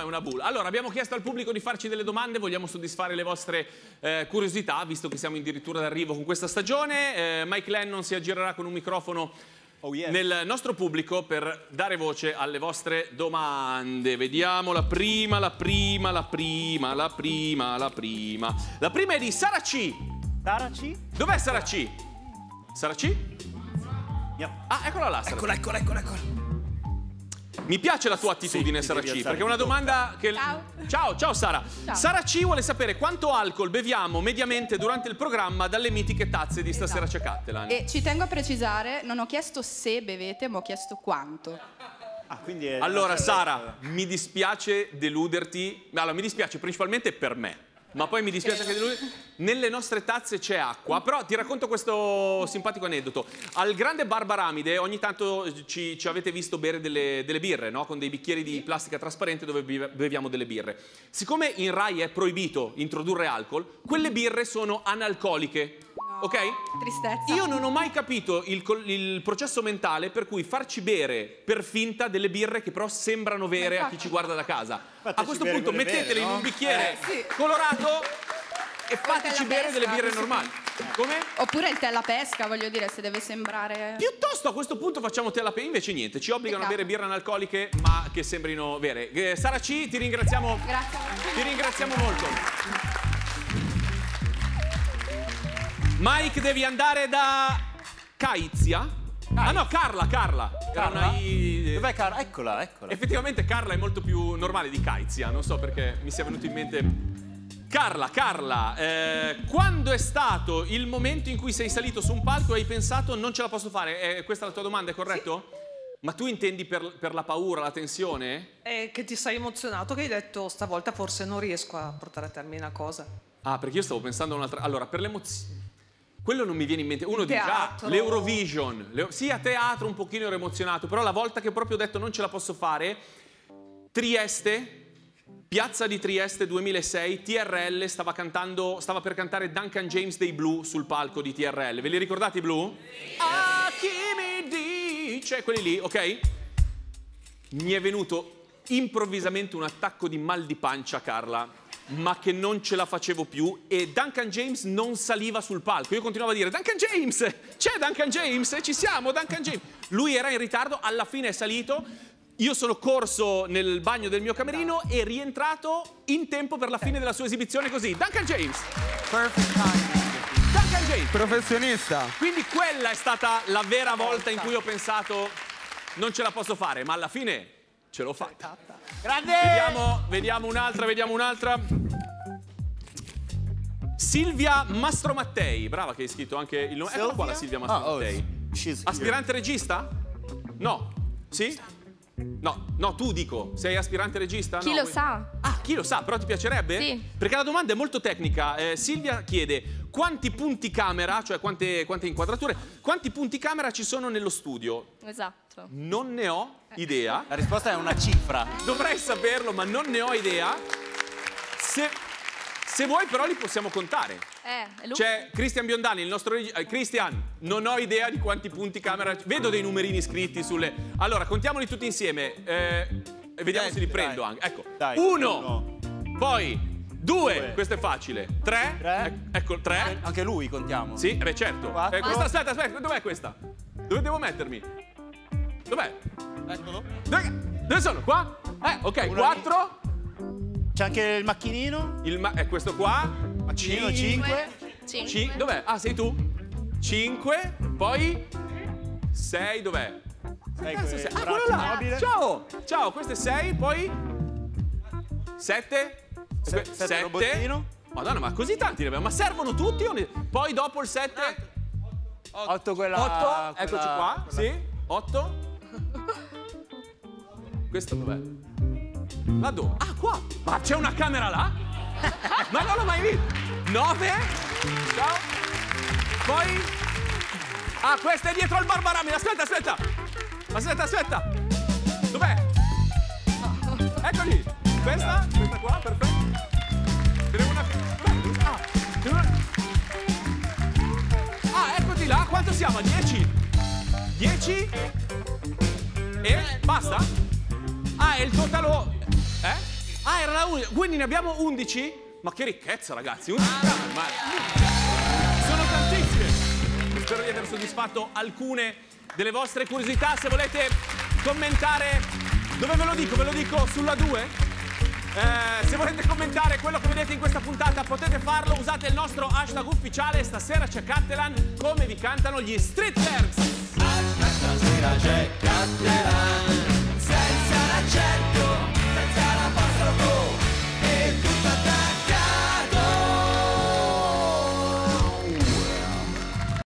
è una bulla. Allora, abbiamo chiesto al pubblico di farci delle domande, vogliamo soddisfare le vostre eh, curiosità, visto che siamo addirittura d'arrivo con questa stagione. Eh, Mike Lennon si aggirerà con un microfono Oh, yes. nel nostro pubblico per dare voce alle vostre domande. Vediamo la prima, la prima, la prima, la prima, la prima. La prima è di Sara C. Taraci? Dov'è Sara C? Sara C? Yep. Ah, eccola là, Sara C. Eccola, eccola, eccola, eccola. Mi piace la tua attitudine, Sì, Sara C, perché è una domanda che... Ciao. Ciao, ciao Sara. Ciao. Sara C vuole sapere quanto alcol beviamo mediamente durante il programma dalle mitiche tazze di Stasera Esatto. c'è Cattelan. E ci tengo a precisare, non ho chiesto se bevete, ma ho chiesto quanto. Ah, quindi è Allora, Sara, mi dispiace deluderti. Allora, mi dispiace principalmente per me. Ma poi mi dispiace anche deluderti. Nelle nostre tazze c'è acqua, però ti racconto questo simpatico aneddoto. Al grande Barbaramide ogni tanto ci, ci avete visto bere delle, delle birre, no? Con dei bicchieri di plastica trasparente dove beviamo delle birre. Siccome in Rai è proibito introdurre alcol, quelle birre sono analcoliche. Ok? Tristezza. Io non ho mai capito il, il processo mentale per cui farci bere per finta delle birre che però sembrano vere a chi ci guarda da casa. Fateci a questo bere punto mettetele in no? un bicchiere Eh, sì. colorato e fateci alla bere delle pesca, birre così. normali. Come? Oppure il tè alla pesca, voglio dire, se deve sembrare... Piuttosto a questo punto facciamo te la pe- invece niente, ci obbligano a bere birre analcoliche ma che sembrino vere. Eh, Sara C, ti ringraziamo, Grazie. ti ringraziamo molto. Mike, devi andare da Caizia? Ah no, Carla, Carla. Carla? una I- Dov'è Carla? Eccola, eccola. Effettivamente Carla è molto più normale di Caizia, non so perché mi sia venuto in mente. Carla, Carla, eh, quando è stato il momento in cui sei salito su un palco e hai pensato non ce la posso fare? Eh, questa è la tua domanda, è corretto? Ma tu intendi per, per la paura, la tensione? È che ti sei emozionato che hai detto stavolta forse non riesco a portare a termine la cosa. Ah, perché io stavo pensando a un'altra. Allora, per l'emozione. Quello non mi viene in mente. Uno dice, ah, Teatro. l'Eurovision. Le- Sì, a teatro un pochino ero emozionato, però la volta che proprio ho detto non ce la posso fare, Trieste, Piazza di Trieste 2006, TRL stava cantando, stava per cantare Duncan James dei Blue sul palco di TRL. Ve li ricordate i Blue? Ah, chi mi dice? Quelli lì, ok? Mi è venuto improvvisamente un attacco di mal di pancia, Carla, ma che non ce la facevo più e Duncan James non saliva sul palco. Io continuavo a dire Duncan James, c'è Duncan James, ci siamo, Duncan James. Lui era in ritardo, alla fine è salito. Io sono corso nel bagno del mio camerino e rientrato in tempo per la fine della sua esibizione così. Duncan James, Perfect timing. Duncan James. Professionista. Quindi quella è stata la vera volta in cui ho pensato non ce la posso fare, ma alla fine ce l'ho fatta. Grande! Vediamo, vediamo un'altra, vediamo un'altra. Silvia Mastromattei, brava che hai scritto anche il nome. Eccola qua la Silvia Ah, oh, Mastromattei. here. Aspirante regista? No. Sì? No, no, tu dico, sei aspirante regista? Chi No, lo vuoi- sa? Ah, chi lo sa, però ti piacerebbe? Sì. Perché la domanda è molto tecnica. Eh, Silvia chiede quanti punti camera, cioè quante, quante inquadrature, quanti punti camera ci sono nello studio? Esatto. Non ne ho idea. La risposta è una cifra. Dovrei saperlo, ma non ne ho idea. Se, se vuoi, però, li possiamo contare. Eh. C'è Cristian Biondani, il nostro eh, Cristian, non ho idea di quanti punti camera. Vedo dei numerini scritti sulle. Allora, contiamoli tutti insieme. eh, e vediamo Dai, se li dai. prendo anche. Ecco. Dai, uno, poi due, Due. questo è facile. Tre, Tre. ec- ecco, tre. Anche lui contiamo. Sì, eh beh, certo. Eh, questa, aspetta, aspetta, dov'è questa? Dove devo mettermi? Dov'è? Eccolo. Dove, dove sono? Qua? Eh, ok, Uno quattro. C'è anche il macchinino. Il ma- è questo qua. Macchinino, Cinque. 5. Cinque. Ci- dov'è? Ah, sei tu? 5, poi 6, dov'è? Sei- Ah, quello là! Ciao! Ciao, questo è 6, poi 7, Se- sette robottino. Madonna, ma così tanti ne abbiamo? Ma servono tutti? o ne- Poi dopo il 7, 8 quella 8, quella- eccoci qua, quella- sì, 8. Questo dov'è? Là dove? Ah, qua! Ma c'è una camera là? Ma non l'ho mai visto! 9, ciao. Poi... Ah, questa è dietro al barbaramine, aspetta, aspetta! Aspetta, aspetta! Dov'è? Eccoli! Questa? Questa qua, perfetto. Tenevo una... Ah, tenevo una- Ah, eccoti là, quanto siamo? A 10? 10? E basta? Ah, è il totalo... Eh? Ah, era la 11. Quindi ne abbiamo 11? Ma che ricchezza, ragazzi. 11 ma... Sono tantissime. Spero di aver soddisfatto alcune delle vostre curiosità. Se volete commentare, dove ve lo dico? Ve lo dico sulla 2? Eh, se volete commentare quello che vedete in questa puntata potete farlo, usate il nostro hashtag ufficiale, stasera c'è Cattelan, come vi cantano gli Street Clerks. Stasera c'è Cattelan.